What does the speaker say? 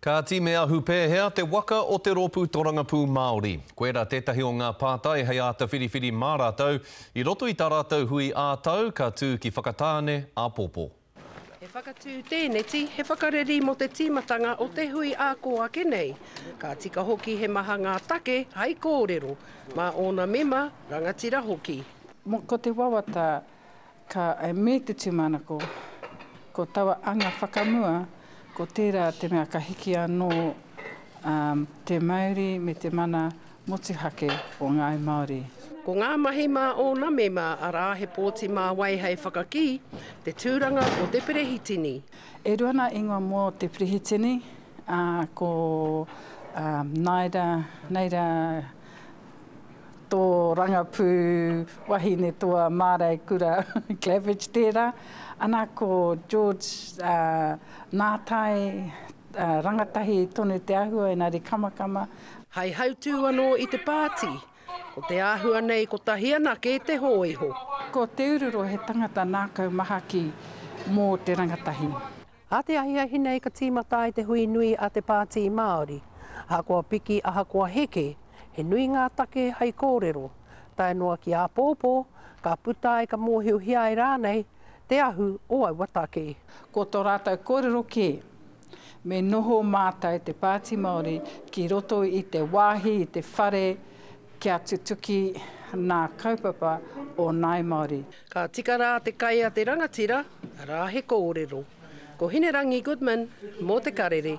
Kāti me ahu pēhea te waka o te rōpū torangapū Māori. Koirā tētahi o ngā pātai hei āta whiriwhiri mā rātou i roto i tā rātou hui ā-tau ka tū ki Whakatāne āpōpō. He whakatū tēneti, he whakareri mō te tīmatanga o te hui ā kō ake nei. Ka tika hoki he maha ngā take hai kōrero mā ōna mema, rangatira hoki. Ko te wawata Ka emi te tūmanako, ko taua anga whakamua, ko tērā te mea ka hiki anō te mauri me te mana motuhake o Ngāi Māori. Ko ngā mahi mā ōna mema, arā, he pōti mā wai hei whakakī, te tūranga o te perehitini. E rua ngā ingoa mō te perehitini, ko Naida, Naida. tō rangapū wahine toa mārei kura Clavidge tērā, ana ko George Nātai, rangatahi tonu te āhua engari kamakama. Hai hautū anō i te pāti, ko te āhua nei kotahi anake te hōiho. Ko Te Ururo he tangata nākau mahaki mō te rangatahi. A te ahiahi nei ka tīmata ai te hui nui a te Pāti Māori. Ahakoa piki, ahakoa heke, he nui ngā take hai kōrero, tae noa ki āpōpō, ka puta ai ka mōhiohia ai rānei te ahu o aua take. Ko tō rātou kōrero kē, me noho mātou te Pāti Māori ki roto i te wāhi, i te whare kia tutuki nā kaupapa o Ngāi Māori. Ka tika rā te kai a te rangatira, arā he kōrero. Ko Hinerangi Goodman mō Te Karere.